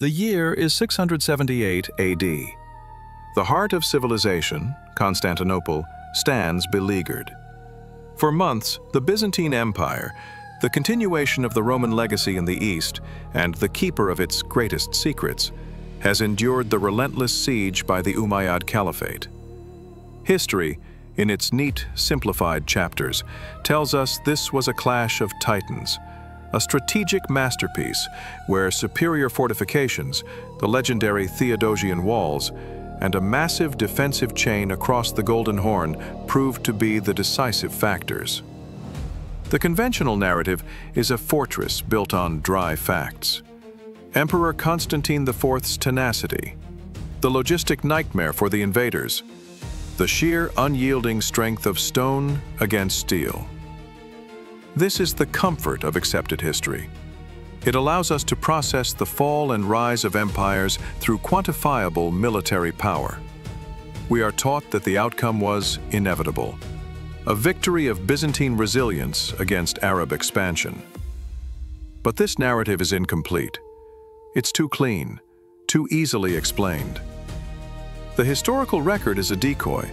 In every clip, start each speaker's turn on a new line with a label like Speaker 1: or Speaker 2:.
Speaker 1: The year is 678 AD. The heart of civilization, Constantinople, stands beleaguered. For months, the Byzantine Empire, the continuation of the Roman legacy in the East and the keeper of its greatest secrets, has endured the relentless siege by the Umayyad Caliphate. History, in its neat, simplified chapters, tells us this was a clash of titans, a strategic masterpiece where superior fortifications, the legendary Theodosian walls, and a massive defensive chain across the Golden Horn proved to be the decisive factors. The conventional narrative is a fortress built on dry facts. Emperor Constantine IV's tenacity, the logistic nightmare for the invaders, the sheer unyielding strength of stone against steel. This is the comfort of accepted history. It allows us to process the fall and rise of empires through quantifiable military power. We are taught that the outcome was inevitable, a victory of Byzantine resilience against Arab expansion. But this narrative is incomplete. It's too clean, too easily explained. The historical record is a decoy.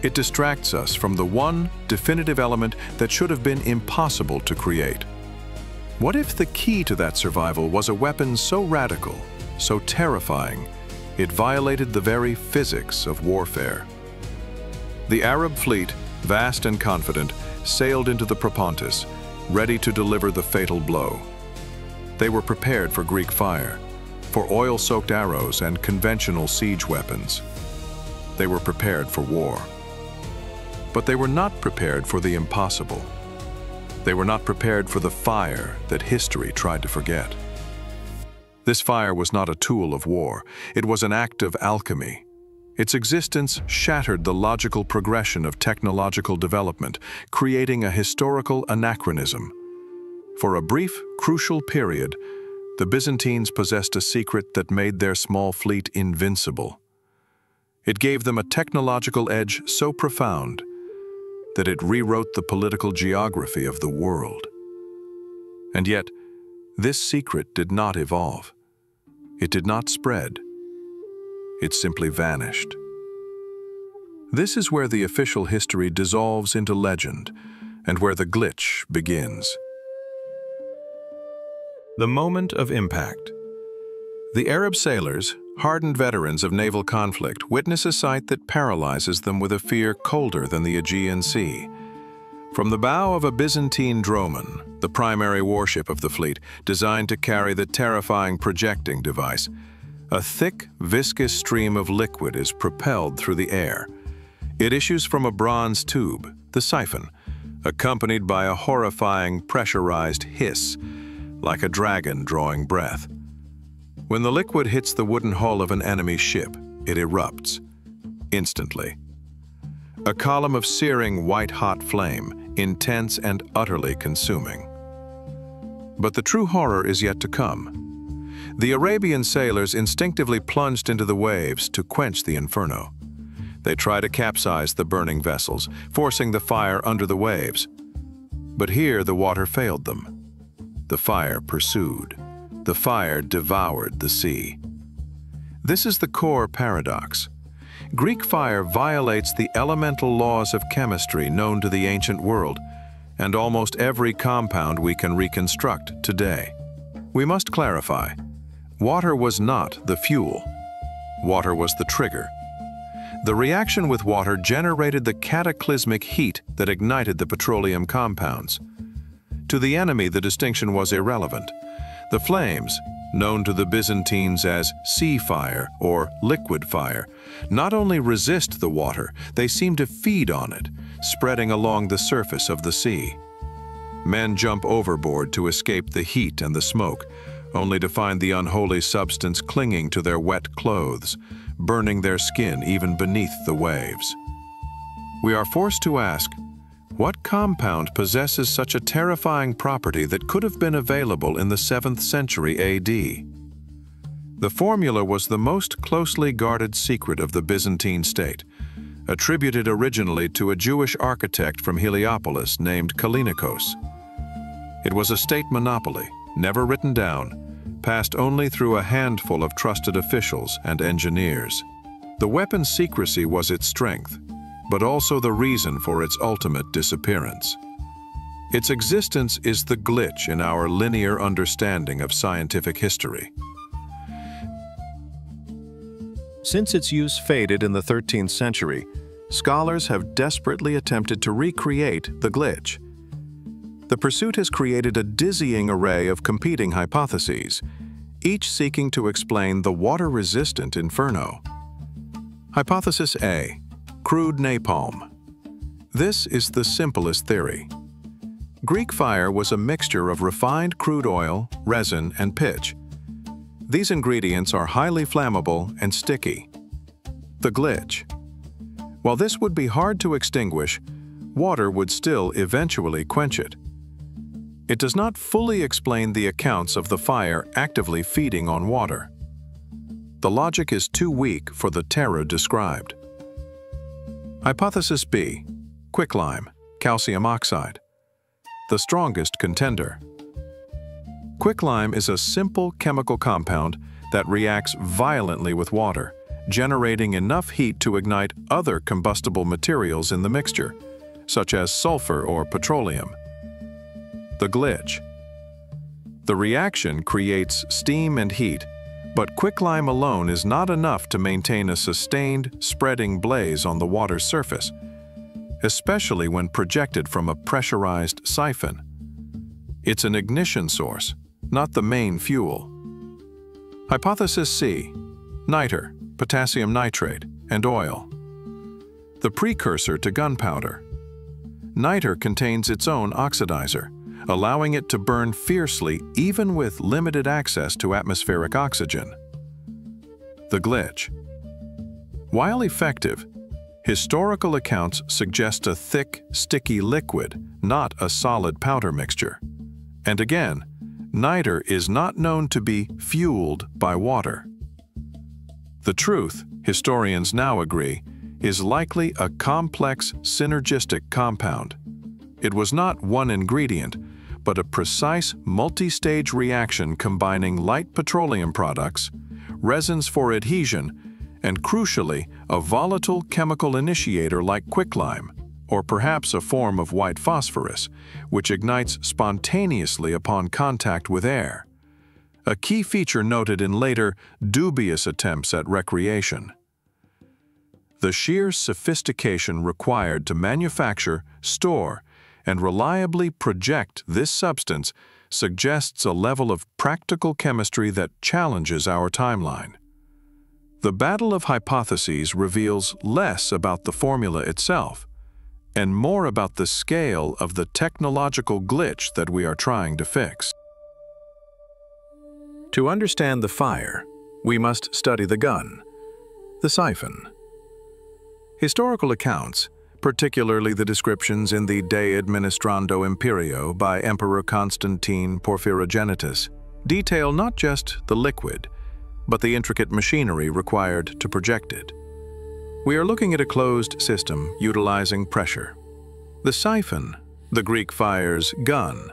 Speaker 1: It distracts us from the one definitive element that should have been impossible to create. What if the key to that survival was a weapon so radical, so terrifying, it violated the very physics of warfare? The Arab fleet, vast and confident, sailed into the Propontis, ready to deliver the fatal blow. They were prepared for Greek fire, for oil-soaked arrows and conventional siege weapons. They were prepared for war. But they were not prepared for the impossible. They were not prepared for the fire that history tried to forget. This fire was not a tool of war. It was an act of alchemy. Its existence shattered the logical progression of technological development, creating a historical anachronism. For a brief, crucial period, the Byzantines possessed a secret that made their small fleet invincible. It gave them a technological edge so profound that it rewrote the political geography of the world. And yet, this secret did not evolve. It did not spread. It simply vanished. This is where the official history dissolves into legend and where the glitch begins. The moment of impact. The Arab sailors, hardened veterans of naval conflict, witness a sight that paralyzes them with a fear colder than the Aegean Sea. From the bow of a Byzantine dromon, the primary warship of the fleet, designed to carry the terrifying projecting device, a thick, viscous stream of liquid is propelled through the air. It issues from a bronze tube, the siphon, accompanied by a horrifying pressurized hiss, like a dragon drawing breath. When the liquid hits the wooden hull of an enemy ship, it erupts, instantly. A column of searing white-hot flame, intense and utterly consuming. But the true horror is yet to come. The Arabian sailors instinctively plunged into the waves to quench the inferno. They try to capsize the burning vessels, forcing the fire under the waves. But here the water failed them. The fire pursued the fire devoured the sea. This is the core paradox. Greek fire violates the elemental laws of chemistry known to the ancient world, and almost every compound we can reconstruct today. We must clarify, water was not the fuel. Water was the trigger. The reaction with water generated the cataclysmic heat that ignited the petroleum compounds. To the enemy, the distinction was irrelevant. The flames, known to the Byzantines as sea fire or liquid fire, not only resist the water, they seem to feed on it, spreading along the surface of the sea. Men jump overboard to escape the heat and the smoke, only to find the unholy substance clinging to their wet clothes, burning their skin even beneath the waves. We are forced to ask, what compound possesses such a terrifying property that could have been available in the 7th century AD? The formula was the most closely guarded secret of the Byzantine state, attributed originally to a Jewish architect from Heliopolis named Kallinikos. It was a state monopoly, never written down, passed only through a handful of trusted officials and engineers. The weapon's secrecy was its strength, but also the reason for its ultimate disappearance. Its existence is the glitch in our linear understanding of scientific history. Since its use faded in the 13th century, scholars have desperately attempted to recreate the glitch. The pursuit has created a dizzying array of competing hypotheses, each seeking to explain the water-resistant inferno. Hypothesis A, crude napalm. This is the simplest theory. Greek fire was a mixture of refined crude oil, resin, and pitch. These ingredients are highly flammable and sticky. The glitch. While this would be hard to extinguish, water would still eventually quench it. It does not fully explain the accounts of the fire actively feeding on water. The logic is too weak for the terror described. Hypothesis B. Quicklime, calcium oxide the strongest contender. Quicklime is a simple chemical compound that reacts violently with water, generating enough heat to ignite other combustible materials in the mixture, such as sulfur or petroleum. The glitch. The reaction creates steam and heat, but quicklime alone is not enough to maintain a sustained, spreading blaze on the water's surface, especially when projected from a pressurized siphon. It's an ignition source, not the main fuel. Hypothesis C, niter, potassium nitrate, and oil. The precursor to gunpowder. Niter contains its own oxidizer, allowing it to burn fiercely even with limited access to atmospheric oxygen. The glitch. While effective, Historical accounts suggest a thick, sticky liquid, not a solid powder mixture. And again, niter is not known to be fueled by water. The truth, historians now agree, is likely a complex synergistic compound. It was not one ingredient, but a precise multi-stage reaction combining light petroleum products, resins for adhesion, and crucially, a volatile chemical initiator like quicklime, or perhaps a form of white phosphorus, which ignites spontaneously upon contact with air. A key feature noted in later, dubious attempts at recreation. The sheer sophistication required to manufacture, store, and reliably project this substance suggests a level of practical chemistry that challenges our timeline. The battle of hypotheses reveals less about the formula itself and more about the scale of the technological glitch that we are trying to fix. To understand the fire, we must study the gun, the siphon. Historical accounts, particularly the descriptions in the De Administrando Imperio by Emperor Constantine Porphyrogenitus, detail not just the liquid, but the intricate machinery required to project it. We are looking at a closed system utilizing pressure. The siphon, the Greek fire's gun,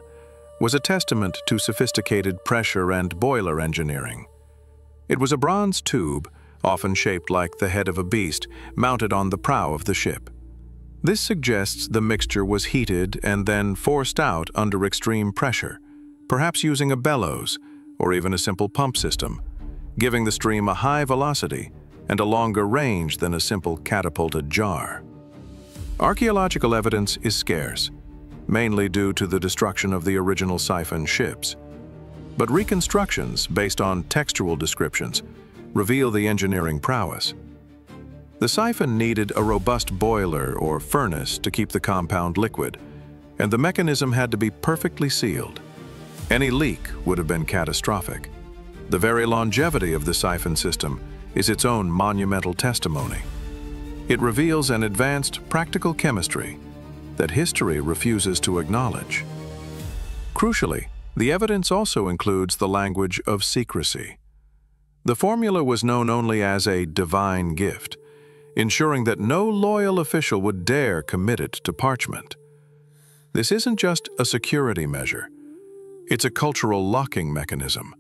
Speaker 1: was a testament to sophisticated pressure and boiler engineering. It was a bronze tube, often shaped like the head of a beast, mounted on the prow of the ship. This suggests the mixture was heated and then forced out under extreme pressure, perhaps using a bellows or even a simple pump system, giving the stream a high velocity and a longer range than a simple catapulted jar. Archaeological evidence is scarce, mainly due to the destruction of the original siphon ships. But reconstructions based on textual descriptions reveal the engineering prowess. The siphon needed a robust boiler or furnace to keep the compound liquid, and the mechanism had to be perfectly sealed. Any leak would have been catastrophic. The very longevity of the siphon system is its own monumental testimony. It reveals an advanced practical chemistry that history refuses to acknowledge. Crucially, the evidence also includes the language of secrecy. The formula was known only as a divine gift, ensuring that no loyal official would dare commit it to parchment. This isn't just a security measure, it's a cultural locking mechanism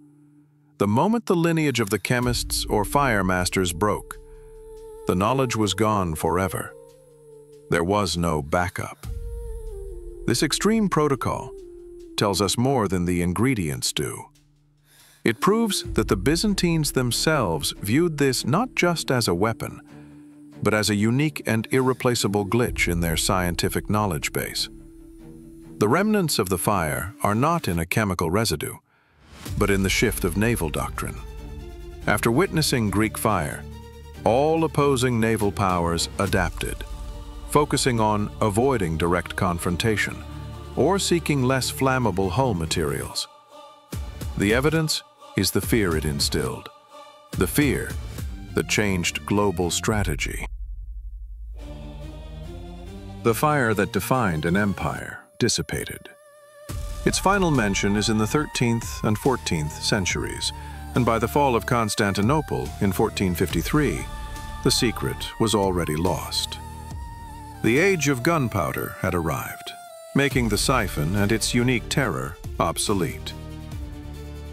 Speaker 1: the moment the lineage of the chemists or fire masters broke, the knowledge was gone forever. There was no backup. This extreme protocol tells us more than the ingredients do. It proves that the Byzantines themselves viewed this not just as a weapon, but as a unique and irreplaceable glitch in their scientific knowledge base. The remnants of the fire are not in a chemical residue, but in the shift of naval doctrine. After witnessing Greek fire, all opposing naval powers adapted, focusing on avoiding direct confrontation or seeking less flammable hull materials. The evidence is the fear it instilled, the fear that changed global strategy. The fire that defined an empire dissipated. Its final mention is in the 13th and 14th centuries, and by the fall of Constantinople in 1453, the secret was already lost. The age of gunpowder had arrived, making the siphon and its unique terror obsolete.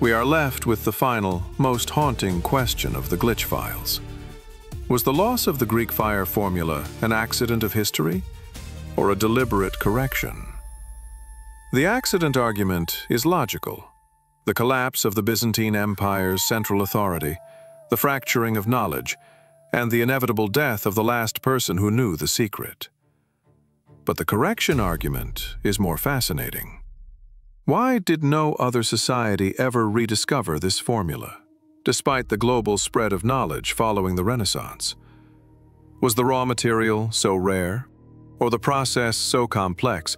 Speaker 1: We are left with the final, most haunting question of the glitch files. Was the loss of the Greek fire formula an accident of history or a deliberate correction? The accident argument is logical. The collapse of the Byzantine Empire's central authority, the fracturing of knowledge, and the inevitable death of the last person who knew the secret. But the correction argument is more fascinating. Why did no other society ever rediscover this formula, despite the global spread of knowledge following the Renaissance? Was the raw material so rare, or the process so complex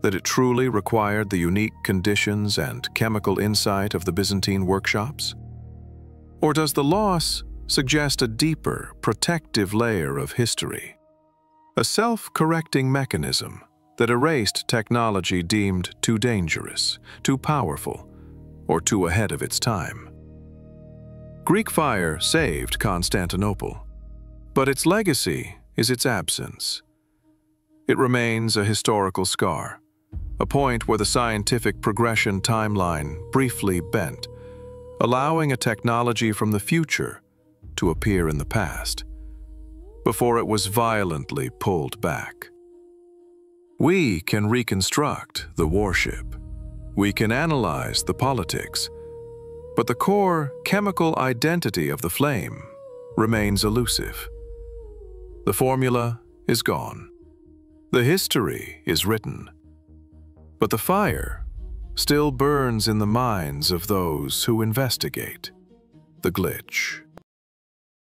Speaker 1: that it truly required the unique conditions and chemical insight of the Byzantine workshops? Or does the loss suggest a deeper, protective layer of history? A self-correcting mechanism that erased technology deemed too dangerous, too powerful, or too ahead of its time. Greek fire saved Constantinople, but its legacy is its absence. It remains a historical scar, a point where the scientific progression timeline briefly bent, allowing a technology from the future to appear in the past, before it was violently pulled back. We can reconstruct the warship. We can analyze the politics, but the core chemical identity of the flame remains elusive. The formula is gone. The history is written, but the fire still burns in the minds of those who investigate the glitch.